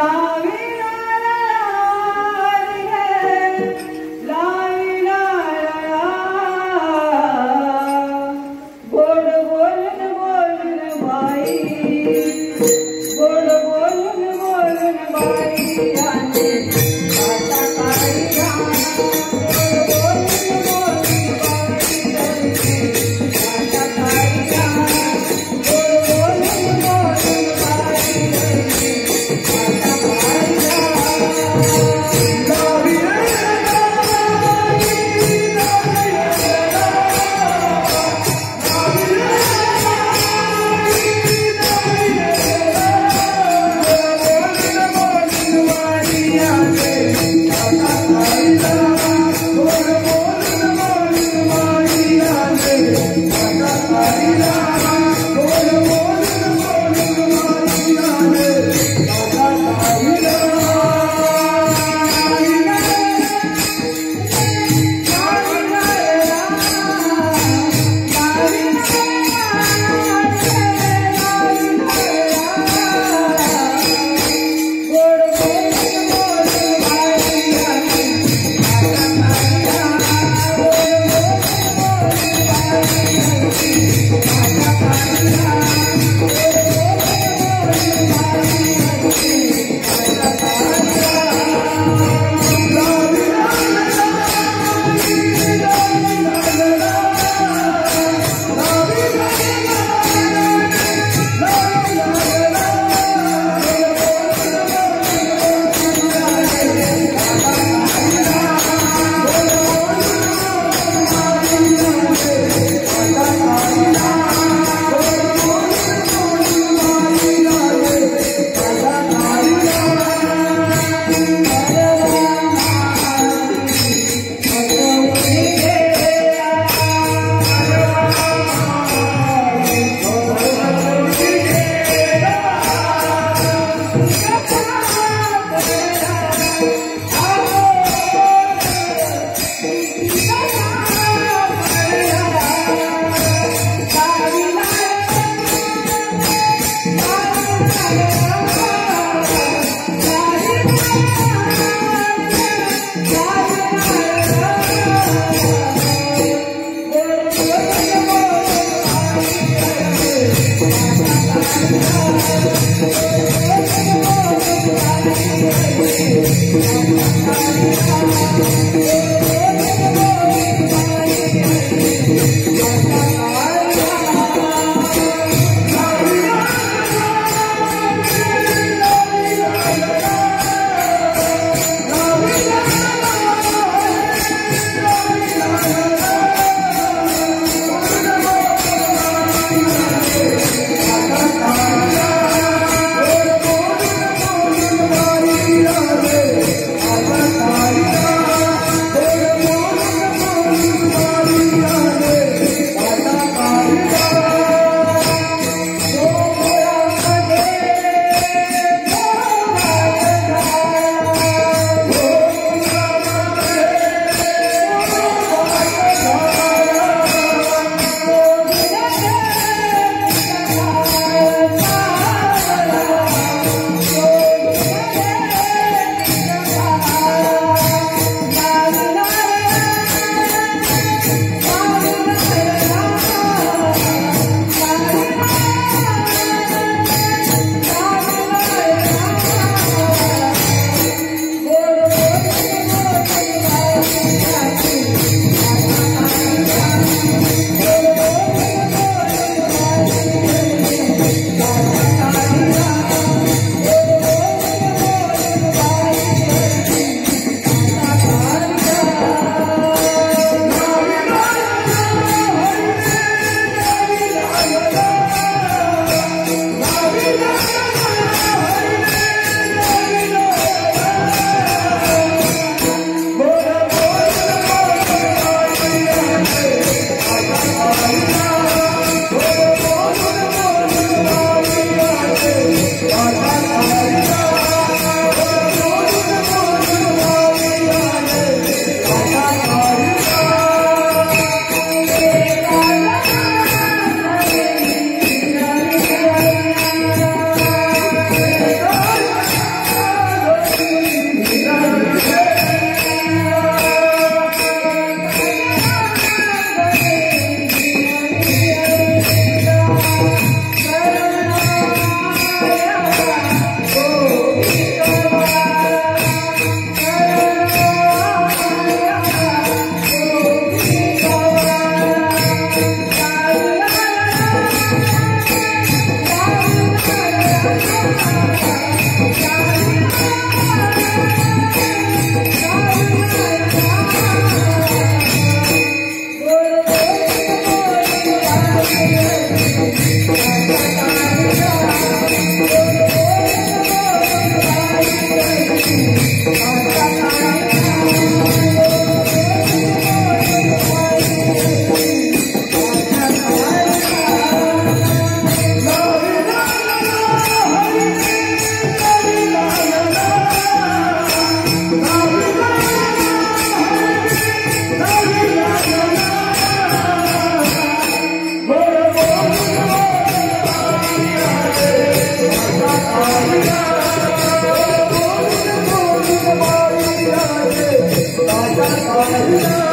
já Música Thank you. 哎呀！